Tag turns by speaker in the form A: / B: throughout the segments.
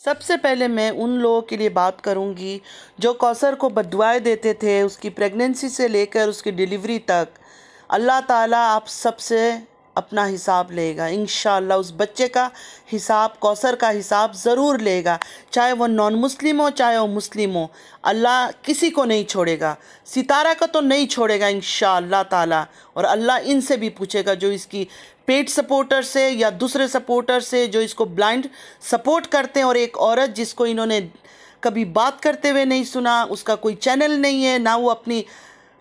A: सबसे पहले मैं उन लोगों के लिए बात करूँगी जो कौसर को बदुआएँ देते थे, उसकी प्रेगनेंसी से लेकर उसकी डिलीवरी तक। अल्लाह ताला आप सबसे अपना हिसाब लेगा। इन उस बच्चे का हिसाब, कौसर का हिसाब ज़रूर लेगा। चाहे वो नॉन मुस्लिम हो, चाहे वो मुस्लिम हो, अल्लाह किसी को नहीं छोड़ेगा। सितारा को तो नहीं छोड़ेगा इन ताला। और अल्लाह इनसे भी पूछेगा जो इसकी पेड सपोर्टर से या दूसरे सपोर्टर से जो इसको ब्लाइंड सपोर्ट करते हैं और एक औरत जिसको इन्होंने कभी बात करते हुए नहीं सुना, उसका कोई चैनल नहीं है, ना वो अपनी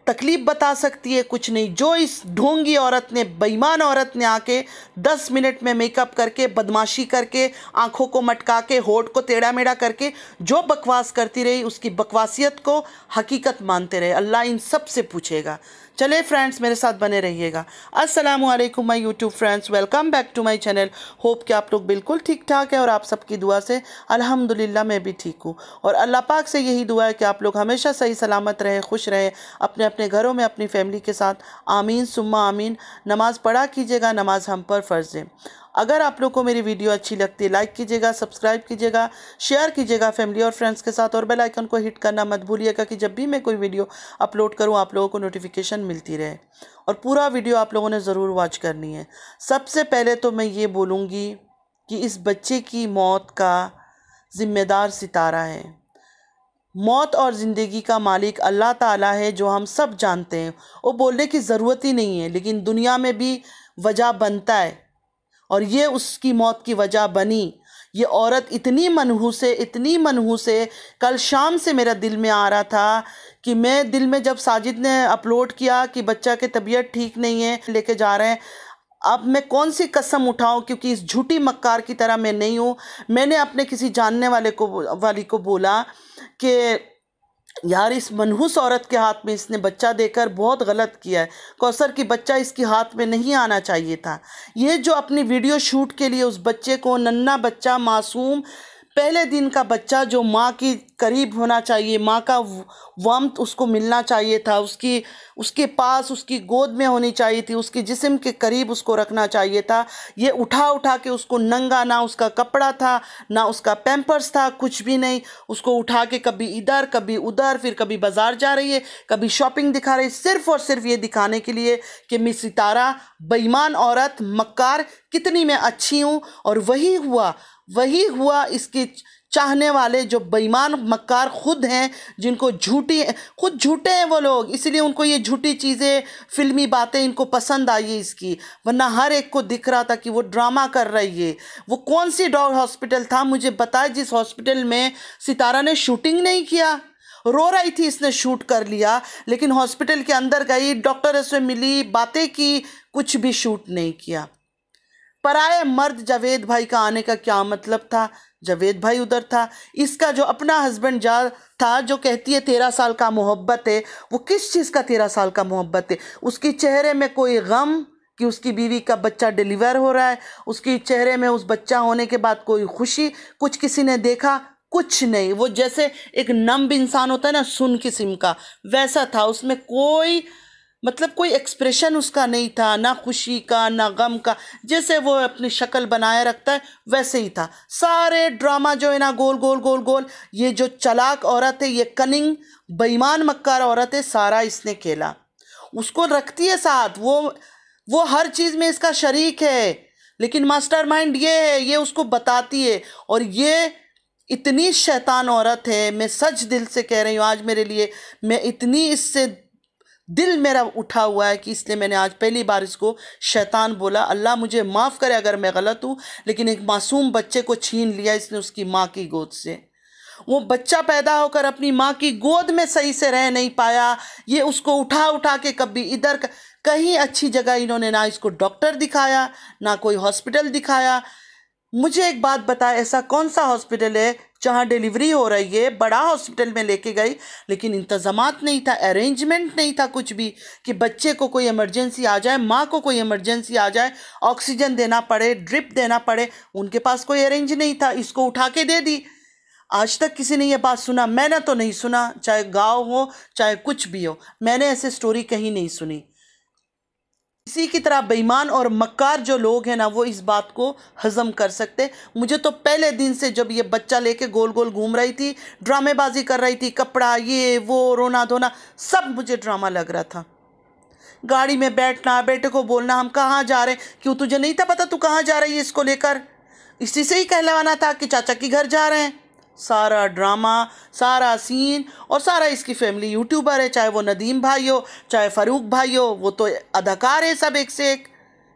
A: तकलीफ़ बता सकती है, कुछ नहीं। जो इस ढोंगी औरत ने, बेईमान औरत ने आके दस मिनट में मेकअप करके, बदमाशी करके, आँखों को मटका के होठ को टेढ़ा मेढ़ा करके, जो बकवास करती रही, उसकी बकवासियत को हकीकत मानते रहे। अल्लाह इन सबसे पूछेगा। चले फ्रेंड्स, मेरे साथ बने रहिएगा। अस्सलाम वालेकुम my YouTube friends. Welcome back to my channel. Hope कि आप लोग बिल्कुल ठीक ठाक है और आप सबकी दुआ से अल्हम्दुलिल्लाह मैं भी ठीक हूँ। और अल्लाह पाक से यही दुआ है कि आप लोग हमेशा सही सलामत रहें, खुश रहें अपने अपने घरों में अपनी फैमिली के साथ। आमीन, सुम्मा, आमीन। नमाज़ पढ़ा कीजिएगा, नमाज़ हम पर फ़र्ज़ है। अगर आप लोग को मेरी वीडियो अच्छी लगती है लाइक कीजिएगा सब्सक्राइब कीजिएगा शेयर कीजिएगा फैमिली और फ्रेंड्स के साथ और बेल आइकन को हिट करना मत भूलिएगा कि जब भी मैं कोई वीडियो अपलोड करूँ, आप लोगों को नोटिफिकेशन मिलती रहे। और पूरा वीडियो आप लोगों ने ज़रूर वॉच करनी है। सबसे पहले तो मैं ये बोलूँगी कि इस बच्चे की मौत का ज़िम्मेदार सितारा है। मौत और ज़िंदगी का मालिक अल्लाह ताला है, जो हम सब जानते हैं। वो बोलने की ज़रूरत ही नहीं है, लेकिन दुनिया में भी वजह बनता है। और ये उसकी मौत की वजह बनी। ये औरत इतनी मनहूस है, इतनी मनहूस है। कल शाम से मेरा दिल में आ रहा था कि मैं दिल में जब साजिद ने अपलोड किया कि बच्चा की तबीयत ठीक नहीं है, लेके जा रहे हैं, अब मैं कौन सी कसम उठाऊं? क्योंकि इस झूठी मक्कार की तरह मैं नहीं हूँ। मैंने अपने किसी जानने वाले को, वाली को बोला कि यार इस मनहूस औरत के हाथ में इसने बच्चा देकर बहुत गलत किया है। कौसर की बच्चा इसके हाथ में नहीं आना चाहिए था। ये जो अपनी वीडियो शूट के लिए उस बच्चे को नन्ना बच्चा मासूम पहले दिन का बच्चा जो माँ की करीब होना चाहिए, माँ का वमत उसको मिलना चाहिए था, उसकी, उसके पास उसकी गोद में होनी चाहिए थी, उसके जिस्म के करीब उसको रखना चाहिए था। ये उठा उठा के उसको नंगा, ना उसका कपड़ा था, ना उसका पैम्पर्स था, कुछ भी नहीं। उसको उठा के कभी इधर, कभी उधर, फिर कभी बाज़ार जा रही है, कभी शॉपिंग दिखा रही है, सिर्फ़ और सिर्फ़ ये दिखाने के लिए कि मैं सितारा, बेईमान औरत, मक्कार, कितनी मैं अच्छी हूँ। और वही हुआ वही हुआ इसके चाहने वाले जो बेईमान मक्कार खुद हैं, जिनको झूठी खुद झूठे हैं वो लोग, इसलिए उनको ये झूठी चीज़ें, फिल्मी बातें इनको पसंद आई इसकी। वरना हर एक को दिख रहा था कि वो ड्रामा कर रही है। वो कौन सी डॉग हॉस्पिटल था, मुझे बताए, जिस हॉस्पिटल में सितारा ने शूटिंग नहीं किया? रो रही थी इसने शूट कर लिया, लेकिन हॉस्पिटल के अंदर गई, डॉक्टर से मिली, बातें की, कुछ भी शूट नहीं किया। पराए मर्द जावेद भाई का आने का क्या मतलब था? जावेद भाई उधर था। इसका जो अपना हस्बैंड जा था, जो कहती है तेरह साल का मोहब्बत है, वो किस चीज़ का तेरह साल का मोहब्बत है? उसके चेहरे में कोई गम कि उसकी बीवी का बच्चा डिलीवर हो रहा है? उसके चेहरे में उस बच्चा होने के बाद कोई खुशी? कुछ किसी ने देखा? कुछ नहीं। वो जैसे एक नम्ब इंसान होता है ना, सुन किस्म का, वैसा था। उसमें कोई मतलब कोई एक्सप्रेशन उसका नहीं था, ना खुशी का, ना गम का। जैसे वो अपनी शक्ल बनाए रखता है, वैसे ही था। सारे ड्रामा जो है ना, गोल गोल गोल गोल, ये जो चलाक औरत है, ये कनिंग बेईमान, मक्कार औरत है, सारा इसने खेला। उसको रखती है साथ, वो वो हर चीज़ में इसका शरीक है। लेकिन मास्टर माइंड ये है, ये उसको बताती है, और ये इतनी शैतान औरत है, मैं सच दिल से कह रही हूँ आज मेरे लिए, मैं इतनी इससे दिल मेरा उठा हुआ है कि इसलिए मैंने आज पहली बार इसको शैतान बोला। अल्लाह मुझे माफ़ करे अगर मैं गलत हूँ, लेकिन एक मासूम बच्चे को छीन लिया इसने उसकी माँ की गोद से। वो बच्चा पैदा होकर अपनी माँ की गोद में सही से रह नहीं पाया। ये उसको उठा उठा के कभी इधर कहीं अच्छी जगह इन्होंने ना इसको डॉक्टर दिखाया, ना कोई हॉस्पिटल दिखाया। मुझे एक बात बता, ऐसा कौन सा हॉस्पिटल है जहाँ डिलीवरी हो रही है? बड़ा हॉस्पिटल में लेके गई, लेकिन इंतज़ाम नहीं था, अरेंजमेंट नहीं था कुछ भी कि बच्चे को कोई इमरजेंसी आ जाए, माँ को कोई इमरजेंसी आ जाए, ऑक्सीजन देना पड़े, ड्रिप देना पड़े, उनके पास कोई अरेंज नहीं था, इसको उठा के दे दी। आज तक किसी ने यह बात सुना, मैंने तो नहीं सुना, चाहे गाँव हो, चाहे कुछ भी हो, मैंने ऐसे स्टोरी कहीं नहीं सुनी। इसी की तरह बेईमान और मक्कार जो लोग हैं ना, वो इस बात को हज़म कर सकते मुझे तो पहले दिन से जब ये बच्चा लेके गोल गोल घूम रही थी, ड्रामेबाजी कर रही थी, कपड़ा, ये, वो रोना धोना सब मुझे ड्रामा लग रहा था। गाड़ी में बैठना, बेटे को बोलना, हम कहाँ जा रहे हैं? क्यों तुझे नहीं था पता तू कहाँ जा रही है इसको लेकर? इसी से ही कहलवाना था कि चाचा के घर जा रहे हैं। सारा ड्रामा, सारा सीन और सारा इसकी फैमिली यूट्यूबर है, चाहे वो नदीम भाई हो, चाहे फ़ारूक भाई हो, वो तो अदाकार है सब एक से एक।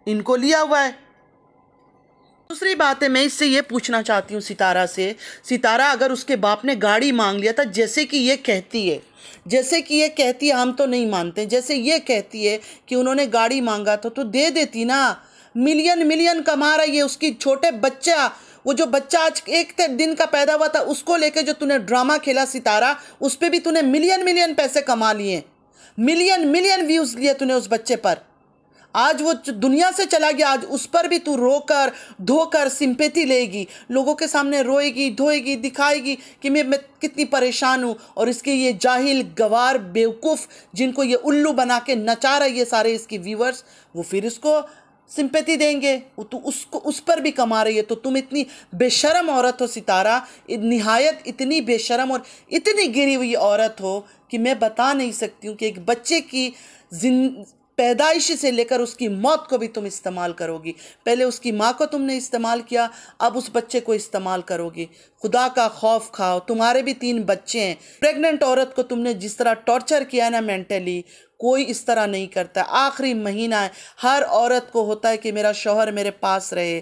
A: इनको लिया हुआ है। दूसरी बात है, मैं इससे ये पूछना चाहती हूँ सितारा से, सितारा अगर उसके बाप ने गाड़ी मांग लिया था, जैसे कि ये कहती है, जैसे कि ये कहती है, हम तो नहीं मानते, जैसे ये कहती है कि उन्होंने गाड़ी मांगा तो तो दे देती ना। मिलियन मिलियन कमा रही है उसकी, छोटे बच्चा वो जो बच्चा आज एक दिन का पैदा हुआ था, उसको लेके जो तूने ड्रामा खेला सितारा, उस पर भी तूने मिलियन मिलियन पैसे कमा लिए। मिलियन मिलियन व्यूज़ लिए तूने उस बच्चे पर। आज वो दुनिया से चला गया, आज उस पर भी तू रोकर, धोकर सिंपेथी लेगी। लोगों के सामने रोएगी, धोएगी, दिखाएगी कि मैं मैं कितनी परेशान हूँ और इसके ये जाहिल, गवार, बेवकूफ़, जिनको ये उल्लू बना के नचा रहे ये सारे इसकी व्यूवर्स वो फिर इसको सिंपैथी देंगे, वो तो उसको, उस पर भी कमा रही है। तो तुम इतनी बेशरम औरत हो, सितारा। निहायत इतनी बेशरम और इतनी गिरी हुई औरत हो कि मैं बता नहीं सकती हूँ कि एक बच्चे की जिन, पैदाइश से लेकर उसकी मौत को भी तुम इस्तेमाल करोगी। पहले उसकी माँ को तुमने इस्तेमाल किया, अब उस बच्चे को इस्तेमाल करोगी। खुदा का खौफ खाओ। तुम्हारे भी तीन बच्चे हैं। प्रेग्नेंट औरत को तुमने जिस तरह टॉर्चर किया ना मेंटली कोई इस तरह नहीं करता। आखिरी महीना है, हर औरत को होता है कि मेरा शौहर मेरे पास रहे,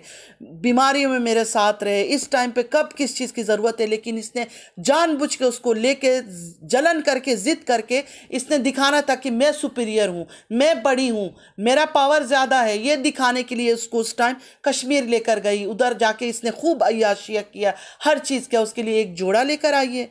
A: बीमारियों में मेरे साथ रहे, इस टाइम पे कब किस चीज़ की ज़रूरत है? लेकिन इसने जानबूझ के उसको लेके, जलन करके, ज़िद करके इसने दिखाना था कि मैं सुपीरियर हूँ, मैं बड़ी हूँ, मेरा पावर ज़्यादा है। ये दिखाने के लिए उसको उस टाइम कश्मीर लेकर गई। उधर जाके इसने खूब अयाशिया किया। हर चीज़ किया उसके लिए एक जोड़ा लेकर आइए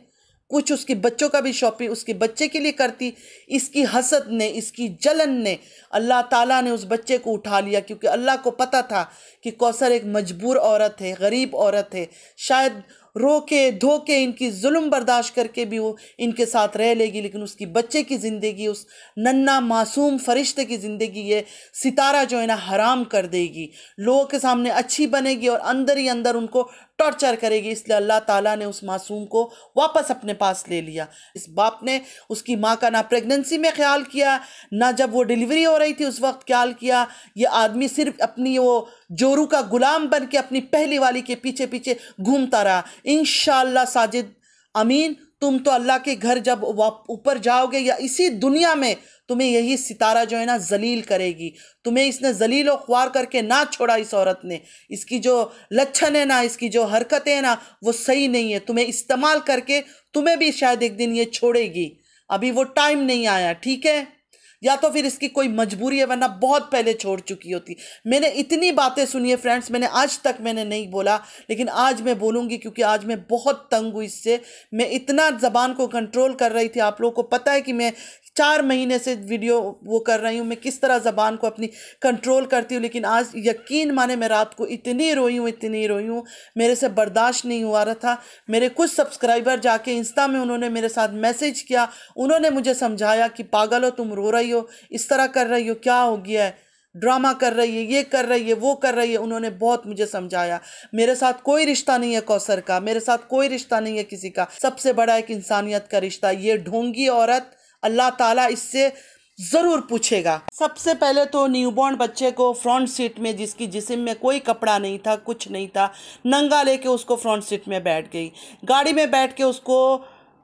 A: कुछ उसके बच्चों का भी शॉपिंग उसके बच्चे के लिए करती। इसकी हसद ने, इसकी जलन ने अल्लाह ताला ने उस बच्चे को उठा लिया क्योंकि अल्लाह को पता था कि कौसर एक मजबूर औरत है, गरीब औरत है। शायद रो के धो के इनकी जुल्म बर्दाश्त करके भी वो इनके साथ रह लेगी, लेकिन उसकी बच्चे की ज़िंदगी, उस नन्ना मासूम फरिश्ते की ज़िंदगी ये सितारा जो है ना, हराम कर देगी। लोगों के सामने अच्छी बनेगी और अंदर ही अंदर उनको टॉर्चर करेगी, इसलिए अल्लाह ताला ने उस मासूम को वापस अपने पास ले लिया। इस बाप ने उसकी माँ का ना प्रेगनेंसी में ख्याल किया, ना जब वो डिलीवरी हो रही थी, उस वक्त ख्याल किया, ये आदमी सिर्फ़ अपनी वो जोरू का गुलाम बन के अपनी पहली वाली के पीछे पीछे घूमता रहा। इन साजिद, अमीन तुम तो अल्लाह के घर जब ऊपर जाओगे या इसी दुनिया में, तुम्हें यही सितारा जो है ना जलील करेगी। तुम्हें इसने जलील ख्वार करके ना छोड़ा इस औरत ने। इसकी जो लच्छन है ना, इसकी जो हरकतें हैं ना, वो सही नहीं है। तुम्हें इस्तेमाल करके तुम्हें भी शायद एक दिन ये छोड़ेगी। अभी वो टाइम नहीं आया, ठीक है? या तो फिर इसकी कोई मजबूरी है, वरना बहुत पहले छोड़ चुकी होती। मैंने इतनी बातें सुनी है फ्रेंड्स मैंने आज तक मैंने नहीं बोला, लेकिन आज मैं बोलूँगी क्योंकि आज मैं बहुत तंग हूँ इससे। मैं इतना ज़बान को कंट्रोल कर रही थी, आप लोगों को पता है कि मैं चार महीने से वीडियो वो कर रही हूँ, मैं किस तरह ज़बान को अपनी कंट्रोल करती हूँ, लेकिन आज यकीन माने मैं रात को इतनी रोई हूँ, इतनी रोई हूँ, मेरे से बर्दाश्त नहीं हुआ रहा था। मेरे कुछ सब्सक्राइबर जाके इंस्टा में उन्होंने मेरे साथ मैसेज किया, उन्होंने मुझे समझाया कि पागल हो, तुम रो रही हो, इस तरह कर रही हो, क्या हो गया है? ड्रामा कर रही है, ये कर रही है, वो कर रही है, उन्होंने बहुत मुझे समझाया। मेरे साथ कोई रिश्ता नहीं है कौसर का, मेरे साथ कोई रिश्ता नहीं है किसी का। सबसे बड़ा एक इंसानियत का रिश्ता, ये ढोंगी औरत अल्लाह ताला इससे ज़रूर पूछेगा। सबसे पहले तो न्यूबॉर्न बच्चे को फ्रंट सीट में जिसकी जिसम में कोई कपड़ा नहीं था, कुछ नहीं था, नंगा लेके उसको फ्रंट सीट में बैठ गई। गाड़ी में बैठ के उसको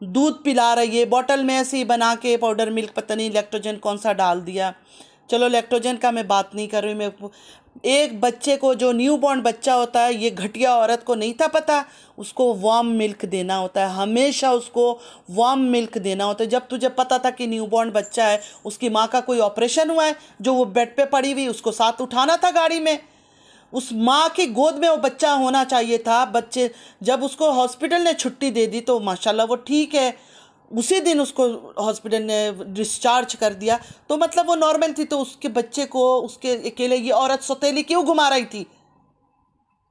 A: दूध पिला रही है बॉटल में ऐसे ही बना के पाउडर मिल्क पता नहीं इलेक्ट्रोजन कौन सा डाल दिया। चलो इलेक्ट्रोजन का मैं बात नहीं कर रही, मैं एक बच्चे को, जो न्यू बॉर्न बच्चा होता है, ये घटिया औरत को नहीं था पता। उसको वार्म मिल्क देना होता है, हमेशा उसको वार्म मिल्क देना होता है। जब तुझे पता था कि न्यू बॉर्न बच्चा है, उसकी माँ का कोई ऑपरेशन हुआ है, जो वो बेड पे पड़ी हुई, उसको साथ उठाना था गाड़ी में। उस माँ की गोद में वो बच्चा होना चाहिए था। बच्चे, जब उसको हॉस्पिटल ने छुट्टी दे दी तो माशाल्लाह वो ठीक है। उसी दिन उसको हॉस्पिटल ने डिस्चार्ज कर दिया। तो मतलब वो नॉर्मल थी तो उसके बच्चे को, उसके अकेले ये औरत सौतेली क्यों घुमा रही थी?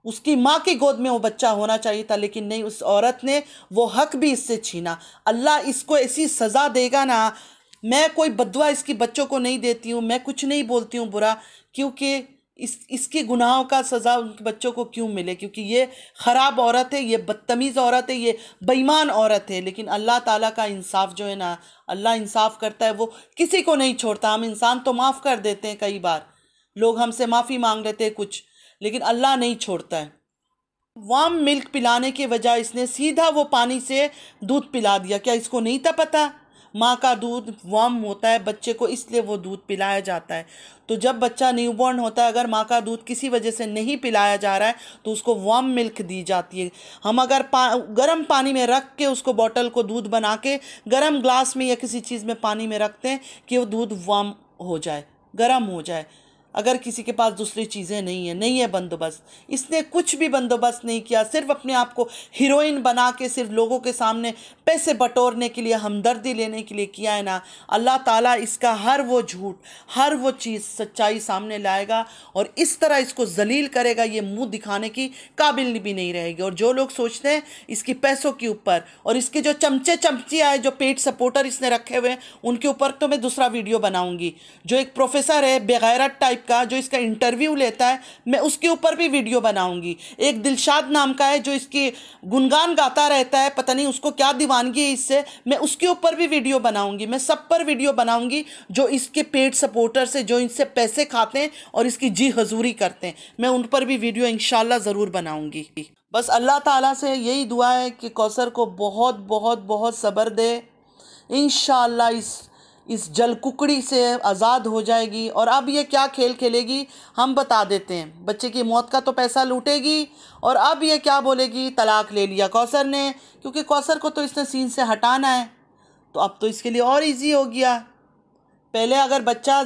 A: उसकी माँ की गोद में वो बच्चा होना चाहिए था, लेकिन नहीं, उस औरत ने वो हक भी इससे छीना। अल्लाह इसको ऐसी सज़ा देगा ना, मैं कोई बदुआ इसकी बच्चों को नहीं देती हूँ, मैं कुछ नहीं बोलती हूँ बुरा, क्योंकि इस, इसके गुनाहों का सज़ा उनके बच्चों को क्यों मिले? क्योंकि ये ख़राब औरत है, ये बदतमीज़ औरत है, ये बेईमान औरत है। लेकिन अल्लाह ताला का इंसाफ जो है ना, अल्लाह इंसाफ करता है, वो किसी को नहीं छोड़ता। हम इंसान तो माफ़ कर देते हैं कई बार। लोग हमसे माफ़ी मांग लेते हैं कुछ, लेकिन अल्लाह नहीं छोड़ता है। वाम मिल्क पिलाने के वजह इसने सीधा वो पानी से दूध पिला दिया। क्या इसको नहीं था पता? माँ का दूध वार्म होता है, बच्चे को इसलिए वो दूध पिलाया जाता है। तो जब बच्चा न्यूबॉर्न होता है, अगर माँ का दूध किसी वजह से नहीं पिलाया जा रहा है तो उसको वार्म मिल्क दी जाती है। हम अगर पा, गर्म पानी में रख के उसको बॉटल को दूध बना के गर्म ग्लास में या किसी चीज़ में पानी में रखते हैं कि वो दूध वार्म हो जाए, गर्म हो जाए। अगर किसी के पास दूसरी चीज़ें नहीं है नहीं है बंदोबस्त, इसने कुछ भी बंदोबस्त नहीं किया, सिर्फ़ अपने आप को हीरोइन बना के, सिर्फ़ लोगों के सामने पैसे बटोरने के लिए, हमदर्दी लेने के लिए किया है ना, अल्लाह ताला इसका हर वो झूठ, हर वो चीज़ सच्चाई सामने लाएगा और इस तरह इसको जलील करेगा, ये मुँह दिखाने की काबिल भी नहीं रहेगी। और जो लोग सोचते हैं इसकी पैसों के ऊपर और इसके जो चमचे चमची आए जो पेट सपोर्टर इसने रखे हुए हैं, उनके ऊपर तो मैं दूसरा वीडियो बनाऊँगी। जो एक प्रोफेसर है, बेगैरत टाइप का, जो इसका इंटरव्यू लेता है, मैं उसके ऊपर भी वीडियो बनाऊँगी। एक दिलशाद नाम का है, जो इसकी गुनगान गाता रहता है, पता नहीं उसको क्या दीवानगी है इससे, मैं उसके ऊपर भी वीडियो बनाऊँगी। मैं सब पर वीडियो बनाऊँगी, जो इसके पेड सपोर्टर से जो इनसे पैसे खाते हैं और इसकी जी हजूरी करते हैं। मैं उन पर भी वीडियो इन ज़रूर बनाऊँगी। बस अल्लाह ताला से यही दुआ है कि कौसर को बहुत बहुत बहुत सब्र दे। इन इस इस जल कुकड़ी से आज़ाद हो जाएगी और अब ये क्या खेल खेलेगी, हम बता देते हैं। बच्चे की मौत का तो पैसा लूटेगी और अब ये क्या बोलेगी, तलाक ले लिया कौसर ने, क्योंकि कौसर को तो इसने सीन से हटाना है। तो अब तो इसके लिए और इजी हो गया। पहले अगर बच्चा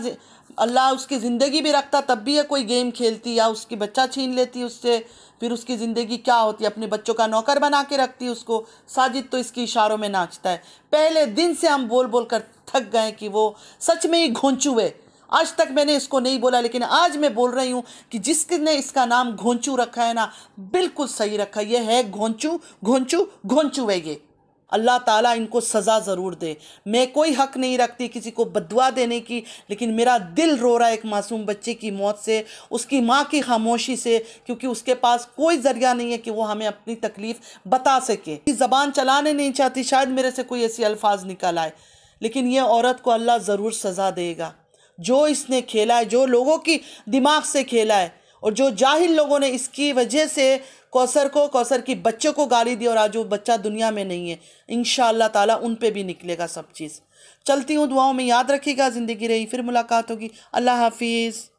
A: अल्लाह उसकी ज़िंदगी भी रखता, तब भी ये कोई गेम खेलती या उसकी बच्चा छीन लेती उससे। फिर उसकी ज़िंदगी क्या होती है? अपने बच्चों का नौकर बना के रखती है उसको। साजिद तो इसकी इशारों में नाचता है। पहले दिन से हम बोल बोल कर थक गए कि वो सच में ही घोंचू है। आज तक मैंने इसको नहीं बोला, लेकिन आज मैं बोल रही हूँ कि जिसने इसका नाम घोंचू रखा है ना, बिल्कुल सही रखा ये है घोंचू घोंचू घोंचू है ये। अल्लाह ताला इनको सज़ा ज़रूर दे। मैं कोई हक नहीं रखती किसी को बदुआ देने की, लेकिन मेरा दिल रो रहा है एक मासूम बच्चे की मौत से, उसकी माँ की खामोशी से, क्योंकि उसके पास कोई ज़रिया नहीं है कि वो हमें अपनी तकलीफ़ बता सके। ज़बान चलाने नहीं चाहती, शायद मेरे से कोई ऐसी अल्फाज निकल आए। लेकिन ये औरत को अल्लाह ज़रूर सज़ा देगा। जो इसने खेला है, जो लोगों की दिमाग से खेला है और जो जाहिल लोगों ने इसकी वजह से कौसर को, कौसर की बच्चों को गाली दी और आज वो बच्चा दुनिया में नहीं है। इन ताला उन पे भी निकलेगा सब चीज़। चलती हूँ दुआओं में याद रखिएगा, ज़िंदगी रही फिर मुलाकात होगी। अल्लाह हाफिज़।